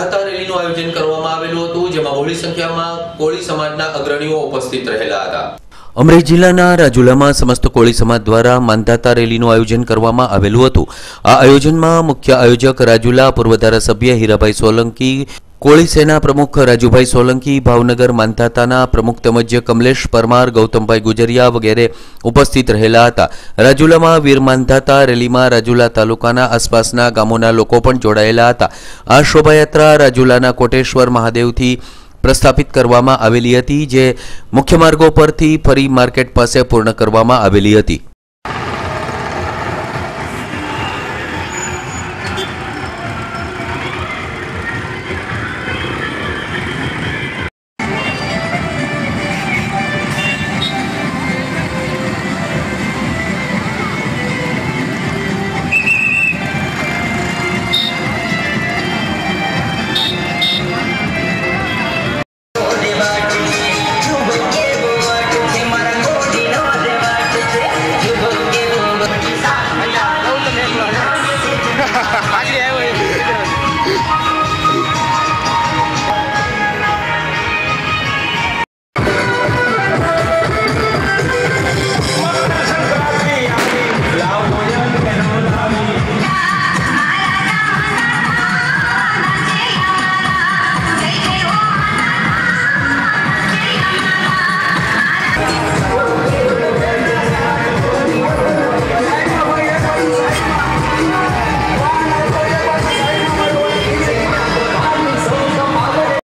માનધાતા રેલીનું આયોજન કરવામાં આવેલું હતું, જેમાં બહોળી સંખ્યામાં કોળી સમાજના અગ્રણીઓ ઉપસ્થિત રહેલા હતા. અમરેલી જિલ્લાના રાજુલામાં સમસ્ત કોળી સમાજ દ્વારા માનધાતા રેલીનું આયોજન કરવામાં આવેલું હતું. આ આયોજનમાં મુખ્ય આયોજક રાજુલા, પૂર્વ ધારાસભ્ય હીરાભાઈ સોલંકી કોળી સેના પ્રમુખ રાજુભાઈ સોલંકી, ભાવનગર માનધાતાના પ્રમુખ તેમજ કમલેશ પરમાર, ગૌતમભાઈ ગુજરિયા વગેરે ઉપસ્થિત રહેલા હતા. રાજુલામાં વીર માનધાતા રેલીમાં રાજુલા તાલુકાના આસપાસના ગામોના લોકો પણ જોડાયેલા હતા. આ શોભાયાત્રા રાજુલાના કોટેશ્વર મહાદેવથી પ્રસ્થાપિત કરવામાં આવેલી હતી, જે મુખ્ય માર્ગો પરથી ફરી માર્કેટ પાસે પૂર્ણ કરવામાં આવેલી હતી.